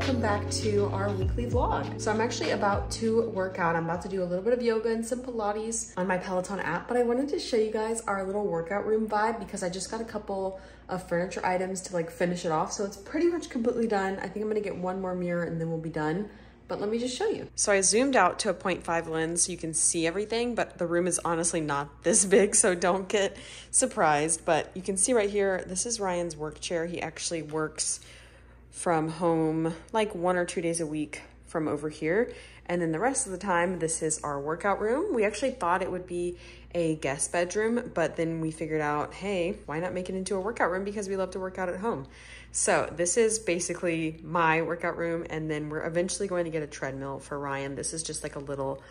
welcome back to our weekly vlog. So I'm actually about to work out. I'm about to do a little bit of yoga and some Pilates on my Peloton app, but I wanted to show you guys our little workout room vibe because I just got a couple of furniture items to like finish it off. So it's pretty much completely done. I think I'm gonna get one more mirror and then we'll be done but let me just show you. So I zoomed out to a 0.5 lens so you can see everything, but the room is honestly not this big, so don't get surprised. But you can see right here, this is Ryan's work chair. He actually works from home like one or two days a week from over here. And then the rest of the time, this is our workout room. We actually thought it would be a guest bedroom, but then we figured out, hey, why not make it into a workout room because we love to work out at home. So this is basically my workout room. And then we're eventually going to get a treadmill for Ryan. This is just like a little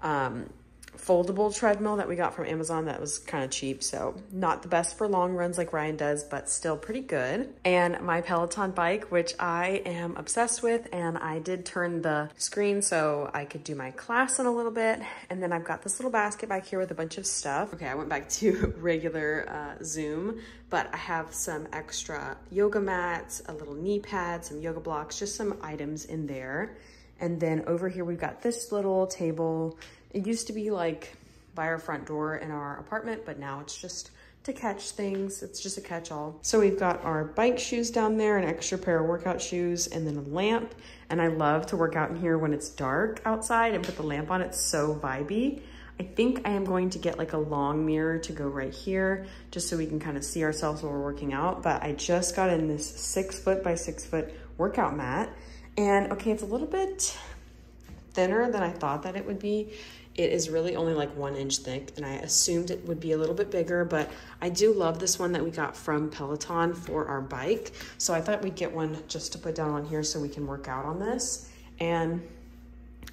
um, foldable treadmill that we got from Amazon that was kind of cheap. So not the best for long runs like Ryan does, but still pretty good. And my Peloton bike, which I am obsessed with. And I did turn the screen so I could do my class in a little bit. And then I've got this little basket back here with a bunch of stuff. Okay, I went back to regular uh, Zoom, but I have some extra yoga mats, a little knee pad, some yoga blocks, just some items in there. And then over here, we've got this little table it used to be like by our front door in our apartment, but now it's just to catch things. It's just a catch-all. So we've got our bike shoes down there, an extra pair of workout shoes, and then a lamp. And I love to work out in here when it's dark outside and put the lamp on. It's so vibey. I think I am going to get like a long mirror to go right here just so we can kind of see ourselves while we're working out. But I just got in this six foot by six foot workout mat. And okay, it's a little bit thinner than I thought that it would be. It is really only like one inch thick and I assumed it would be a little bit bigger, but I do love this one that we got from Peloton for our bike. So I thought we'd get one just to put down on here so we can work out on this. And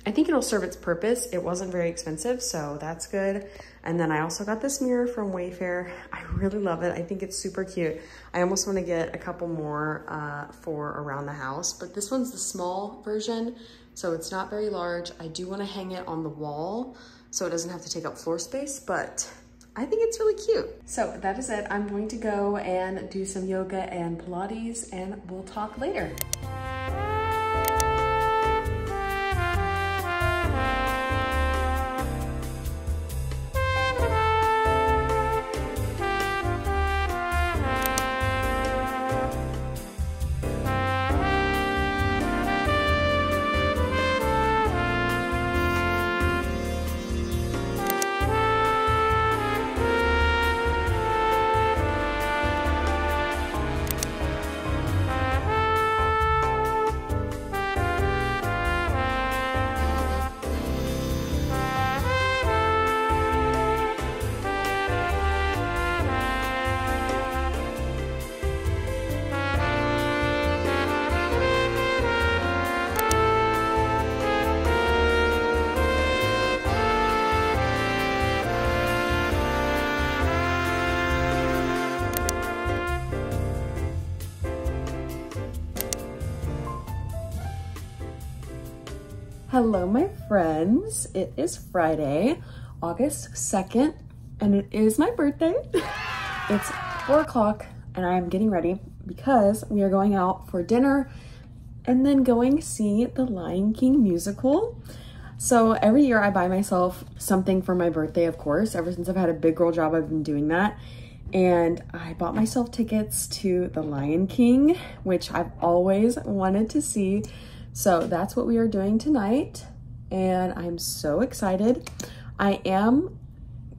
I think it'll serve its purpose. It wasn't very expensive, so that's good. And then I also got this mirror from Wayfair. I really love it. I think it's super cute. I almost want to get a couple more uh, for around the house, but this one's the small version. So it's not very large. I do wanna hang it on the wall so it doesn't have to take up floor space, but I think it's really cute. So that is it. I'm going to go and do some yoga and Pilates and we'll talk later. Hello, my friends. It is Friday, August 2nd, and it is my birthday. it's four o'clock, and I am getting ready because we are going out for dinner and then going see the Lion King musical. So every year I buy myself something for my birthday, of course. Ever since I've had a big girl job, I've been doing that. And I bought myself tickets to the Lion King, which I've always wanted to see so that's what we are doing tonight. And I'm so excited. I am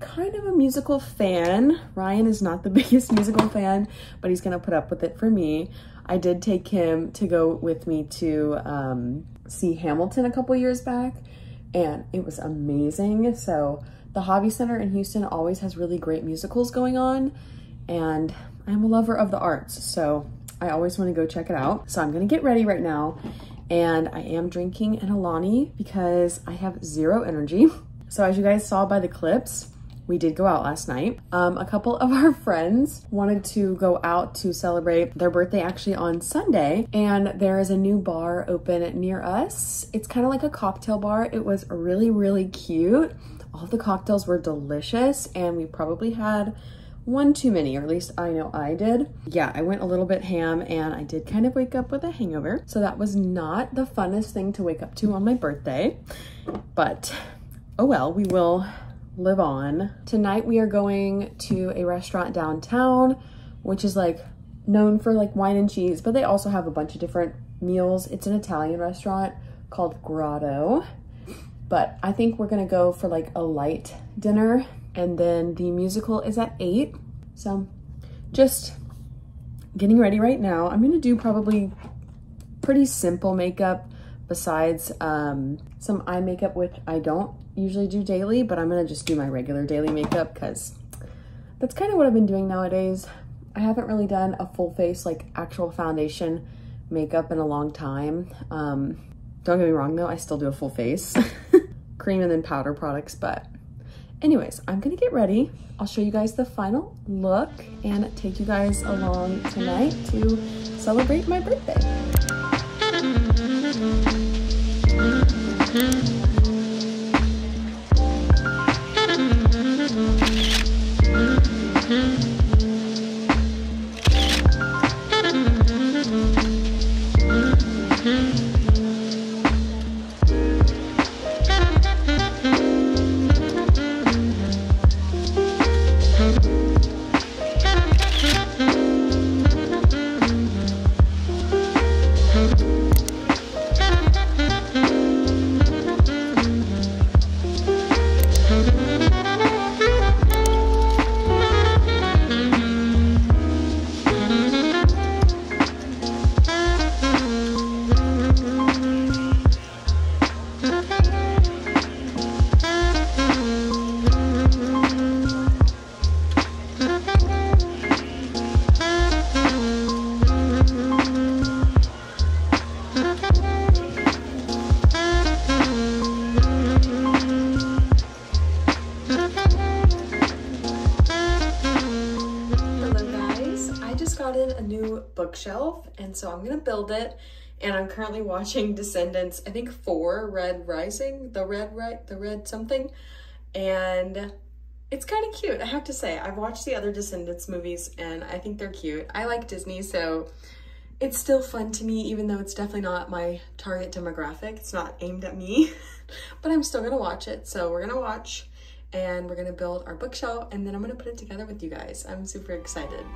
kind of a musical fan. Ryan is not the biggest musical fan, but he's gonna put up with it for me. I did take him to go with me to um, see Hamilton a couple years back, and it was amazing. So the Hobby Center in Houston always has really great musicals going on, and I'm a lover of the arts, so I always wanna go check it out. So I'm gonna get ready right now and I am drinking an Alani because I have zero energy. So as you guys saw by the clips, we did go out last night. Um, a couple of our friends wanted to go out to celebrate their birthday actually on Sunday, and there is a new bar open near us. It's kind of like a cocktail bar. It was really, really cute. All the cocktails were delicious, and we probably had one too many, or at least I know I did. Yeah, I went a little bit ham and I did kind of wake up with a hangover. So that was not the funnest thing to wake up to on my birthday, but oh well, we will live on. Tonight we are going to a restaurant downtown, which is like known for like wine and cheese, but they also have a bunch of different meals. It's an Italian restaurant called Grotto, but I think we're gonna go for like a light dinner and then the musical is at eight. So just getting ready right now. I'm gonna do probably pretty simple makeup besides um, some eye makeup, which I don't usually do daily, but I'm gonna just do my regular daily makeup because that's kind of what I've been doing nowadays. I haven't really done a full face, like actual foundation makeup in a long time. Um, don't get me wrong though, I still do a full face. Cream and then powder products, but anyways, I'm gonna get ready. I'll show you guys the final look and take you guys along tonight to celebrate my birthday. Bookshelf and so I'm gonna build it and I'm currently watching Descendants I think 4 Red Rising the red right the red something and it's kind of cute I have to say. I've watched the other Descendants movies and I think they're cute. I like Disney so it's still fun to me even though it's definitely not my target demographic. It's not aimed at me but I'm still gonna watch it. So we're gonna watch and we're gonna build our bookshelf and then I'm gonna put it together with you guys. I'm super excited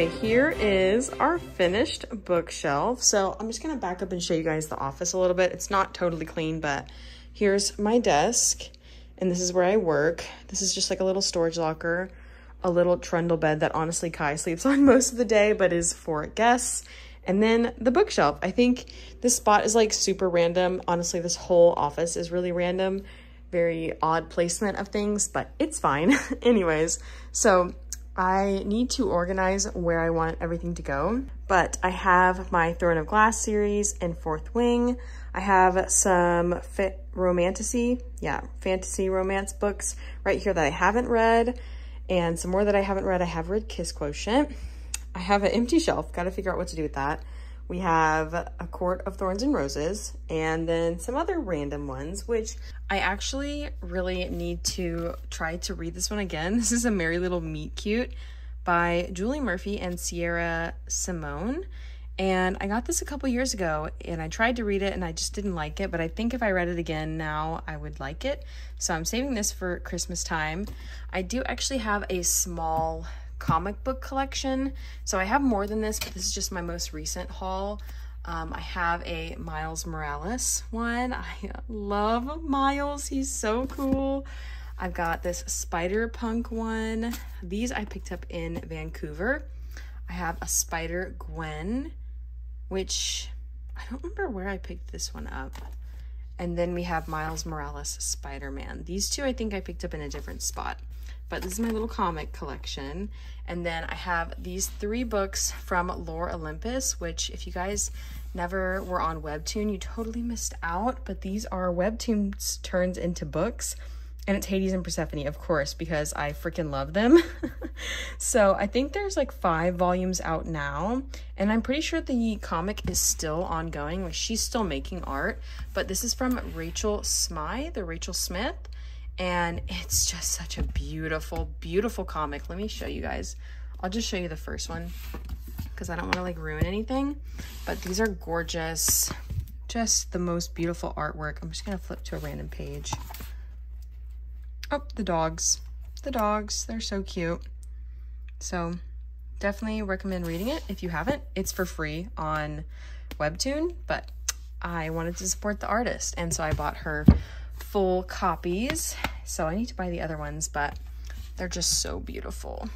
Okay, here is our finished bookshelf. So I'm just gonna back up and show you guys the office a little bit. It's not totally clean, but here's my desk and this is where I work. This is just like a little storage locker, a little trundle bed that honestly Kai sleeps on most of the day, but is for guests. And then the bookshelf. I think this spot is like super random. Honestly, this whole office is really random. Very odd placement of things, but it's fine. Anyways, so I need to organize where I want everything to go, but I have my Throne of Glass series and Fourth Wing. I have some fit romantasy, yeah, fantasy romance books right here that I haven't read, and some more that I haven't read. I have read Kiss Quotient. I have an empty shelf, got to figure out what to do with that. We have A Court of Thorns and Roses, and then some other random ones, which I actually really need to try to read this one again. This is A Merry Little Meet Cute by Julie Murphy and Sierra Simone. And I got this a couple years ago and I tried to read it and I just didn't like it. But I think if I read it again now, I would like it. So I'm saving this for Christmas time. I do actually have a small comic book collection. So I have more than this, but this is just my most recent haul. Um, I have a Miles Morales one. I love Miles. He's so cool. I've got this Spider-Punk one. These I picked up in Vancouver. I have a Spider-Gwen, which I don't remember where I picked this one up. And then we have Miles Morales Spider-Man. These two I think I picked up in a different spot. But this is my little comic collection. And then I have these three books from Lore Olympus, which if you guys never were on Webtoon, you totally missed out. But these are Webtoons turned into books. And it's Hades and Persephone, of course, because I freaking love them. so I think there's like five volumes out now. And I'm pretty sure the comic is still ongoing. Like she's still making art. But this is from Rachel Smythe or Rachel Smith. And it's just such a beautiful, beautiful comic. Let me show you guys. I'll just show you the first one because I don't want to like ruin anything. But these are gorgeous. Just the most beautiful artwork. I'm just going to flip to a random page. Oh, the dogs. The dogs. They're so cute. So definitely recommend reading it if you haven't. It's for free on Webtoon, but I wanted to support the artist. And so I bought her full copies. So I need to buy the other ones, but they're just so beautiful.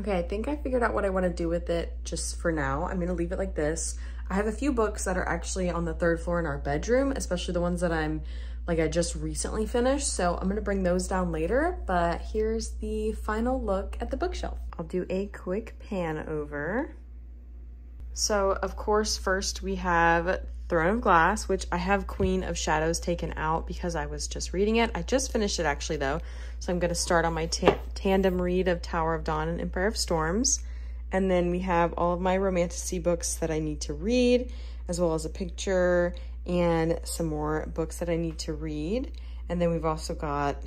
Okay, I think I figured out what I want to do with it just for now. I'm going to leave it like this. I have a few books that are actually on the third floor in our bedroom, especially the ones that I'm like I just recently finished. So I'm gonna bring those down later, but here's the final look at the bookshelf. I'll do a quick pan over. So of course, first we have Throne of Glass, which I have Queen of Shadows taken out because I was just reading it. I just finished it actually though. So I'm gonna start on my ta tandem read of Tower of Dawn and Empire of Storms. And then we have all of my romantasy books that I need to read, as well as a picture and some more books that I need to read. And then we've also got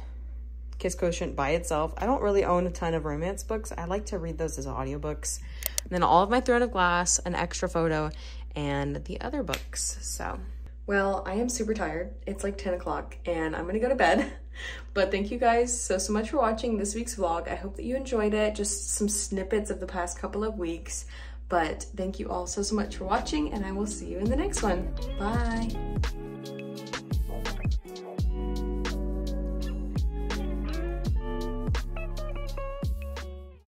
Kiss Quotient by itself. I don't really own a ton of romance books. I like to read those as audiobooks. And then all of my Throne of Glass, an extra photo, and the other books. So, well, I am super tired. It's like 10 o'clock and I'm gonna go to bed. But thank you guys so, so much for watching this week's vlog. I hope that you enjoyed it. Just some snippets of the past couple of weeks. But thank you all so, so much for watching and I will see you in the next one. Bye.